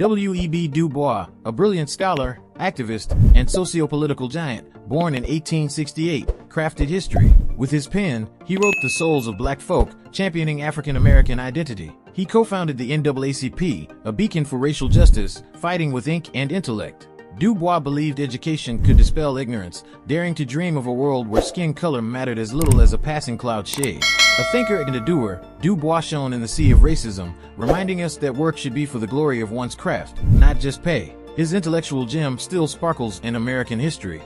W.E.B. Du Bois, a brilliant scholar, activist, and sociopolitical giant, born in 1868, crafted history. With his pen, he wrote The Souls of Black Folk, championing African American identity. He co-founded the NAACP, a beacon for racial justice, fighting with ink and intellect. Du Bois believed education could dispel ignorance, daring to dream of a world where skin color mattered as little as a passing cloud shade. A thinker and a doer, Du Bois shone in the sea of racism, reminding us that work should be for the glory of one's craft, not just pay. His intellectual gem still sparkles in American history.